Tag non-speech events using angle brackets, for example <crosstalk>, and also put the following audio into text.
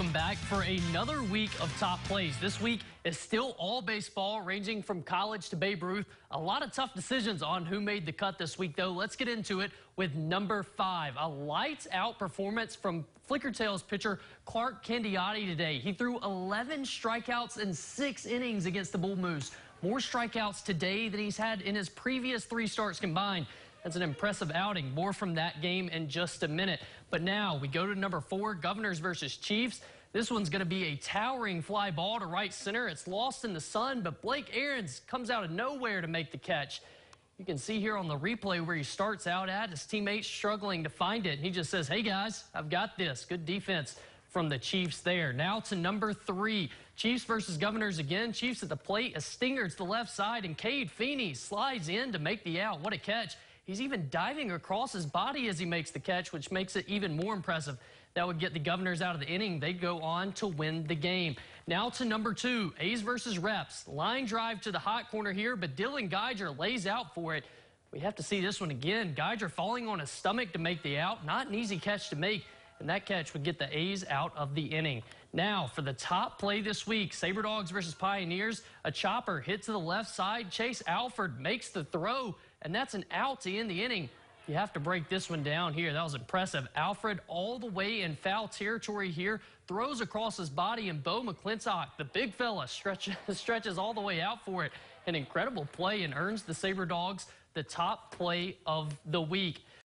welcome back for another week of top plays. This week is still all baseball, ranging from college to Babe Ruth. A lot of tough decisions on who made the cut this week, though. Let's get into it with number five. A lights out performance from Flickertails pitcher Clark Candiotti today. He threw 11 strikeouts in six innings against the Bull Moose. More strikeouts today than he's had in his previous three starts combined. That's an impressive outing. More from that game in just a minute. But now we go to number four, Governors versus Chiefs. This one's going to be a towering fly ball to right center. It's lost in the sun, but Blake Aarons comes out of nowhere to make the catch. You can see here on the replay where he starts out at, his teammates struggling to find it. He just says, hey guys, I've got this. Good defense from the Chiefs there. Now to number three. Chiefs versus Governors again. Chiefs at the plate. A stinger to the left side, and Cade Feeney slides in to make the out. What a catch. He's even diving across his body as he makes the catch, which makes it even more impressive. That would get the Governors out of the inning. They'd go on to win the game. Now to number two, A's versus Reps. Line drive to the hot corner here, but Dylan Geiger lays out for it. We have to see this one again. Geiger falling on his stomach to make the out. Not an easy catch to make, and that catch would get the A's out of the inning. Now, for the top play this week, Sabre Dogs versus Pioneers. A chopper hit to the left side. Chase Alford makes the throw and that's an out to end the inning. You have to break this one down here. That was impressive. Alfred all the way in foul territory here, throws across his body, and Bo McClintock, the big fella, stretches, <laughs> stretches all the way out for it. An incredible play and earns the Sabre Dogs the top play of the week.